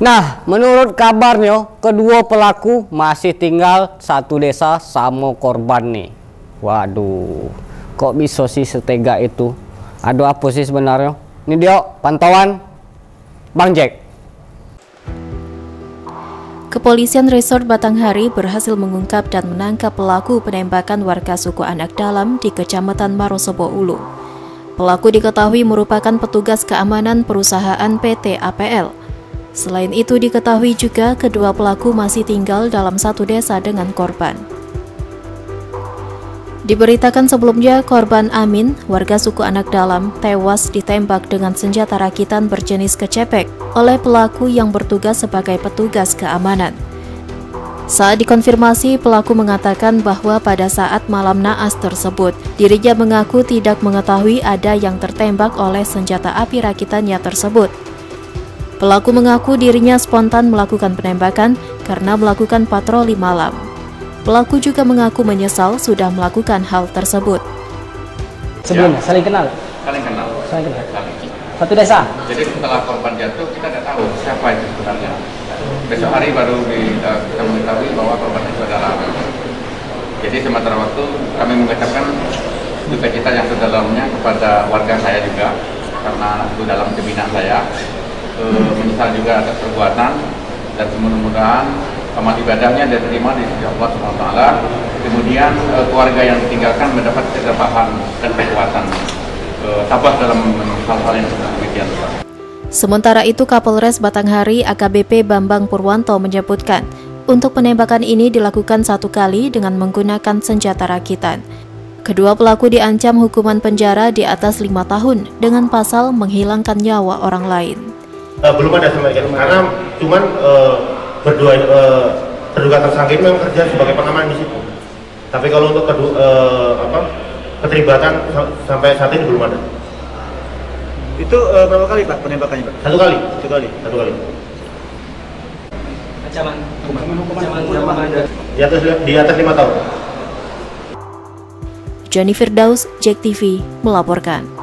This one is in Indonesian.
Nah, menurut kabarnya, kedua pelaku masih tinggal satu desa sama korban nih. Waduh, kok bisa sih setega itu? Ada apa sih sebenarnya? Ini dia pantauan Bang Jack. Kepolisian Resort Batanghari berhasil mengungkap dan menangkap pelaku penembakan warga suku anak dalam di Kecamatan Marosobo Ulu. Pelaku diketahui merupakan petugas keamanan perusahaan PT APL Selain itu diketahui juga kedua pelaku masih tinggal dalam satu desa dengan korban. Diberitakan sebelumnya, korban Amin, warga suku anak dalam, tewas ditembak dengan senjata rakitan berjenis kecepek oleh pelaku yang bertugas sebagai petugas keamanan. Saat dikonfirmasi, pelaku mengatakan bahwa pada saat malam naas tersebut, dirinya mengaku tidak mengetahui ada yang tertembak oleh senjata api rakitannya tersebut. Pelaku mengaku dirinya spontan melakukan penembakan karena melakukan patroli malam. Pelaku juga mengaku menyesal sudah melakukan hal tersebut. Sebelumnya ya. saling kenal? Saling kenal. Saling kenal. Saling. Satu desa? Jadi setelah korban jatuh kita tidak tahu siapa itu sebenarnya. Besok hari baru eh, kita mengetahui bahwa korban itu adalah jadi sementara waktu kami mengucapkan duka cita yang sedalamnya kepada warga saya juga karena itu dalam kebinaan saya menyesal juga atas perbuatan dan mudah-mudahan amal ibadahnya diterima di sisi Allah SWT kemudian uh, keluarga yang ditinggalkan mendapat ketabahan dan kekuatan. Uh, tabah dalam hal-hal yang demikian. Sementara itu Kapolres Batanghari AKBP Bambang Purwanto menyebutkan untuk penembakan ini dilakukan satu kali dengan menggunakan senjata rakitan. Kedua pelaku diancam hukuman penjara di atas lima tahun dengan pasal menghilangkan nyawa orang lain uh, belum ada sama sekali. Karena cuman uh, berdua uh, terduga tersangka ini memang kerja sebagai pengaman di situ. Tapi kalau untuk kedua uh, apa keterlibatan sampai saat ini belum ada. Itu uh, berapa kali pak penembakannya pak? Satu kali. Satu kali? Satu kali. Ancaman. Ancaman hukuman di atas di atas lima tahun. Johnny Firdaus, Jack TV, melaporkan.